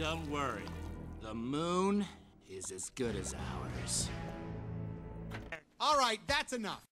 Don't worry. The moon is as good as ours. All right, that's enough.